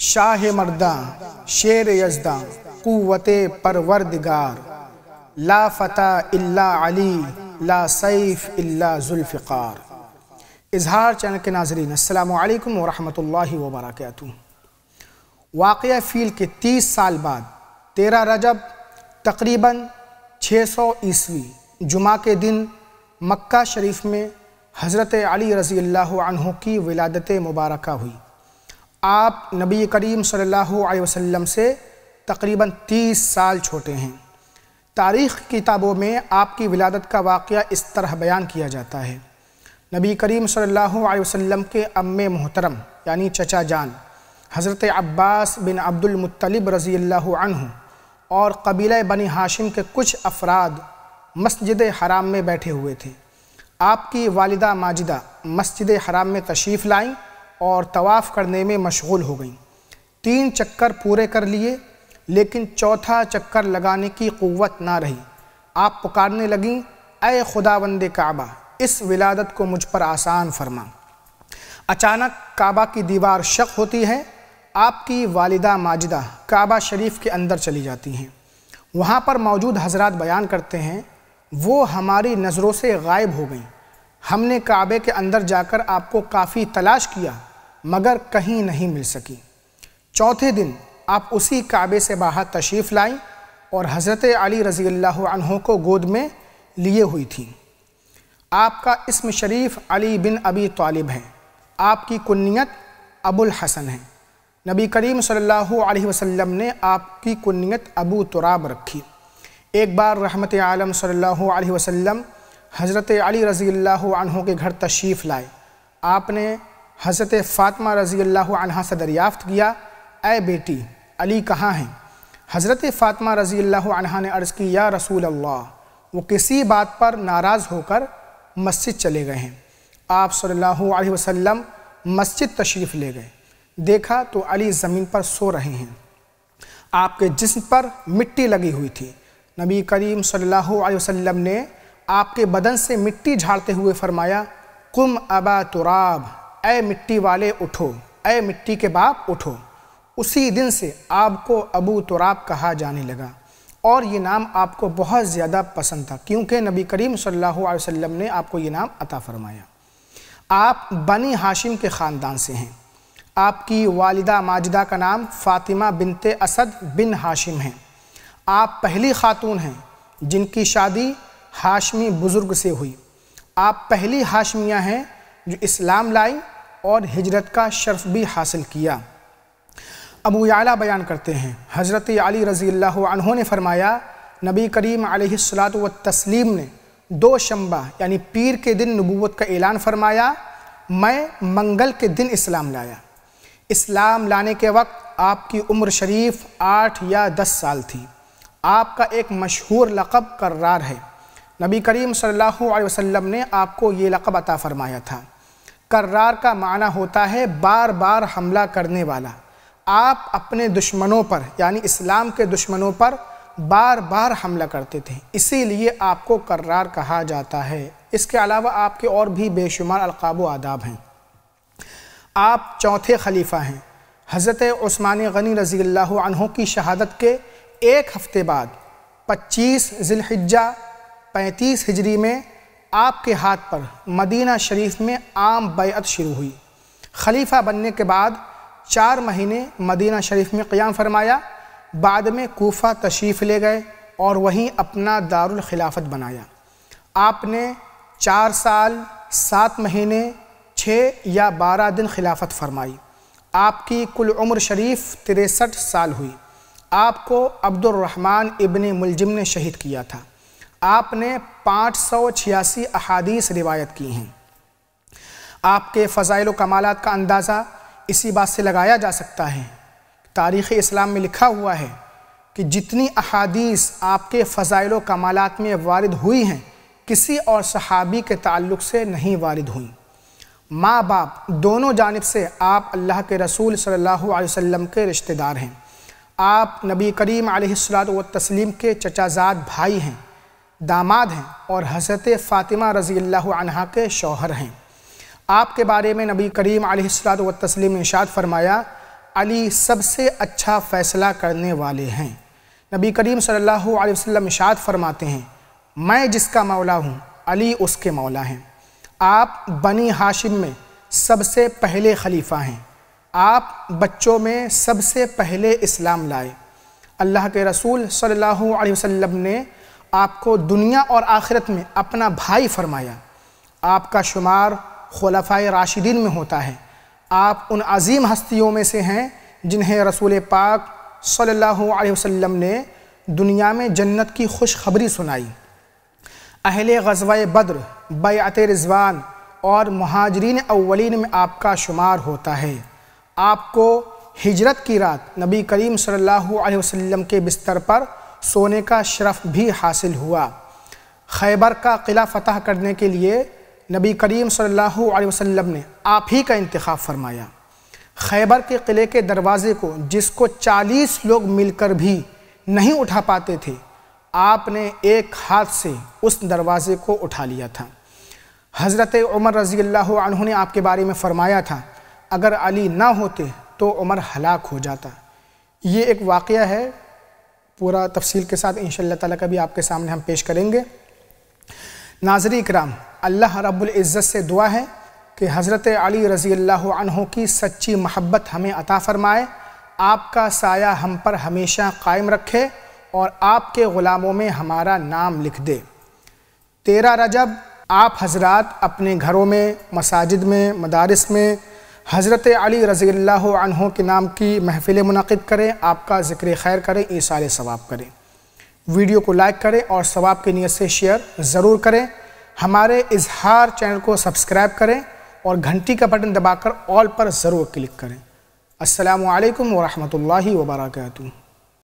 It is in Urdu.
شاہ مرداں، شیر یزداں، قوت پروردگار۔ لا فتح الا علی، لا سیف الا ذوالفقار۔ اظہار چینل کے ناظرین، السلام علیکم ورحمۃ اللہ وبرکاتہ۔ واقعہ فیل کے تیس سال بعد، تیرہ رجب تقریباً چھ سو عیسوی جمعہ کے دن مکہ شریف میں حضرت علی رضی اللہ عنہ کی ولادت مبارکہ ہوئی۔ آپ نبی کریم صلی اللہ علیہ وسلم سے تقریباً تیس سال چھوٹے ہیں۔ تاریخ کتابوں میں آپ کی ولادت کا واقعہ اس طرح بیان کیا جاتا ہے۔ نبی کریم صلی اللہ علیہ وسلم کے ام محترم یعنی چچا جان، حضرت عباس بن عبد المطلب رضی اللہ عنہ اور قبیلہ بنی ہاشم کے کچھ افراد مسجد حرام میں بیٹھے ہوئے تھے۔ آپ کی والدہ ماجدہ مسجد حرام میں تشریف لائیں اور طواف کرنے میں مشغول ہو گئیں تین چکر پورے کر لیے، لیکن چوتھا چکر لگانے کی قوت نہ رہی۔ آپ پکارنے لگیں، اے خدا وند کعبہ، اس ولادت کو مجھ پر آسان فرما۔ اچانک کعبہ کی دیوار شق ہوتی ہے، آپ کی والدہ ماجدہ کعبہ شریف کے اندر چلی جاتی ہیں۔ وہاں پر موجود حضرات بیان کرتے ہیں، وہ ہماری نظروں سے غائب ہو گئیں۔ ہم نے کعبے کے اندر جا کر آپ کو کافی تلاش کیا۔ مگر کہیں نہیں مل سکی۔ چوتھے دن آپ اسی کعبے سے باہر تشریف لائیں اور حضرت علی رضی اللہ عنہ کو گود میں لیے ہوئی تھیں آپ کا اسم شریف علی بن ابی طالب ہے۔ آپ کی کنیت ابو الحسن ہے۔ نبی کریم صلی اللہ علیہ وسلم نے آپ کی کنیت ابو تراب رکھی۔ ایک بار رحمت عالم صلی اللہ علیہ وسلم حضرت علی رضی اللہ عنہ کے گھر تشریف لائے۔ آپ نے حضرت فاطمہ رضی اللہ عنہ سے دریافت کیا، اے بیٹی، علی کہاں ہیں؟ حضرت فاطمہ رضی اللہ عنہ نے عرض کی، یا رسول اللہ، وہ کسی بات پر ناراض ہو کر مسجد چلے گئے ہیں۔ آپ صلی اللہ علیہ وسلم مسجد تشریف لے گئے۔ دیکھا تو علی زمین پر سو رہے ہیں۔ آپ کے جسم پر مٹی لگی ہوئی تھی۔ نبی کریم صلی اللہ علیہ وسلم نے آپ کے بدن سے مٹی جھاڑتے ہوئے فرمایا، قم ابا تراب اے مٹی والے اٹھو، اے مٹی کے باپ اٹھو۔ اسی دن سے آپ کو ابو تراب کہا جانے لگا۔ اور یہ نام آپ کو بہت زیادہ پسند تھا، کیونکہ نبی کریم صلی اللہ علیہ وسلم نے آپ کو یہ نام عطا فرمایا۔ آپ بنی ہاشم کے خاندان سے ہیں۔ آپ کی والدہ ماجدہ کا نام فاطمہ بنت اسد بن ہاشم ہیں۔ آپ پہلی خاتون ہیں جن کی شادی ہاشمی بزرگ سے ہوئی۔ آپ پہلی ہاشمیہ ہیں جو اسلام لائیں اور ہجرت کا شرف بھی حاصل کیا۔ ابو یعلا بیان کرتے ہیں۔ حضرت علی رضی اللہ عنہ نے فرمایا، نبی کریم علیہ السلاۃ والتسلیم نے دو شمبہ یعنی پیر کے دن نبوت کا اعلان فرمایا، میں منگل کے دن اسلام لایا۔ اسلام لانے کے وقت آپ کی عمر شریف آٹھ یا دس سال تھی۔ آپ کا ایک مشہور لقب کررار ہے۔ نبی کریم صلی اللہ علیہ وسلم نے آپ کو یہ لقب عطا فرمایا تھا۔ کررار کا معنی ہوتا ہے بار بار حملہ کرنے والا۔ آپ اپنے دشمنوں پر یعنی اسلام کے دشمنوں پر بار بار حملہ کرتے تھے۔ اسی لیے آپ کو کررار کہا جاتا ہے۔ اس کے علاوہ آپ کے اور بھی بے شمار القاب و آداب ہیں۔ آپ چوتھے خلیفہ ہیں۔ حضرت عثمان غنی رضی اللہ عنہ کی شہادت کے ایک ہفتے بعد، پچیس ذی الحجہ، پینتیس ہجری میں آپ کے ہاتھ پر مدینہ شریف میں عام بیعت شروع ہوئی۔ خلیفہ بننے کے بعد چار مہینے مدینہ شریف میں قیام فرمایا۔ بعد میں کوفہ تشریف لے گئے اور وہیں اپنا دارالخلافت بنایا۔ آپ نے چار سال، سات مہینے، چھ یا بارہ دن خلافت فرمائی۔ آپ کی کل عمر شریف تریسٹھ سال ہوئی۔ آپ کو عبد الرحمن ابن ملجم نے شہید کیا تھا۔ آپ نے پانچ سو چھیاسی احادیث روایت کی ہیں۔ آپ کے فضائل و کمالات کا اندازہ اسی بات سے لگایا جا سکتا ہے۔ تاریخ اسلام میں لکھا ہوا ہے کہ جتنی احادیث آپ کے فضائل و کمالات میں وارد ہوئی ہیں، کسی اور صحابی کے تعلق سے نہیں وارد ہوئیں ماں باپ دونوں جانب سے آپ اللہ کے رسول صلی اللہ علیہ وسلم کے رشتہ دار ہیں۔ آپ نبی کریم علیہ السلام و تسلیم کے چچازاد بھائی ہیں۔ داماد ہیں اور حضرت فاطمہ رضی اللہ عنہ کے شوہر ہیں۔ آپ کے بارے میں نبی کریم علیہ السلام و تسلیم ارشاد فرمایا، علی سب سے اچھا فیصلہ کرنے والے ہیں۔ نبی کریم صلی اللہ علیہ وسلم اشاد فرماتے ہیں، میں جس کا مولا ہوں، علی اس کے مولا ہیں۔ آپ بنی ہاشم میں سب سے پہلے خلیفہ ہیں۔ آپ بچوں میں سب سے پہلے اسلام لائے۔ اللہ کے رسول صلی اللہ علیہ وسلم نے آپ کو دنیا اور آخرت میں اپنا بھائی فرمایا۔ آپ کا شمار خلفۂ راشدین میں ہوتا ہے۔ آپ ان عظیم ہستیوں میں سے ہیں جنہیں رسول پاک صلی اللہ علیہ وسلم نے دنیا میں جنت کی خوشخبری سنائی۔ اہل غزوہ بدر، بیعت رضوان اور مہاجرین اولین میں آپ کا شمار ہوتا ہے۔ آپ کو ہجرت کی رات نبی کریم صلی اللہ علیہ وسلم کے بستر پر سونے کا شرف بھی حاصل ہوا۔ خیبر کا قلعہ فتح کرنے کے لیے نبی کریم صلی اللہ علیہ وسلم نے آپ ہی کا انتخاب فرمایا۔ خیبر کے قلعے کے دروازے کو جس کو چالیس لوگ مل کر بھی نہیں اٹھا پاتے تھے، آپ نے ایک ہاتھ سے اس دروازے کو اٹھا لیا تھا۔ حضرت عمر رضی اللہ عنہ نے آپ کے بارے میں فرمایا تھا، اگر علی نہ ہوتے تو عمر ہلاک ہو جاتا۔ یہ ایک واقعہ ہے پورا تفصیل کے ساتھ انشاءاللہ تعالیٰ کا بھی آپ کے سامنے ہم پیش کریں گے۔ ناظری اکرام، اللہ رب العزت سے دعا ہے کہ حضرت علی رضی اللہ عنہ کی سچی محبت ہمیں عطا فرمائے، آپ کا سایہ ہم پر ہمیشہ قائم رکھے اور آپ کے غلاموں میں ہمارا نام لکھ دے۔ تیرہ رجب، آپ حضرات اپنے گھروں میں، مساجد میں، مدارس میں حضرت علی رضی اللہ عنہ کے نام کی محفل منعقد کریں، آپ کا ذکر خیر کریں ایسال ثواب کریں۔ ویڈیو کو لائک کریں اور ثواب کی نیت سے شیئر ضرور کریں۔ ہمارے اظہار چینل کو سبسکرائب کریں اور گھنٹی کا بٹن دبا کر آل پر ضرور کلک کریں۔ السلام علیکم ورحمۃ اللہ وبرکاتہ۔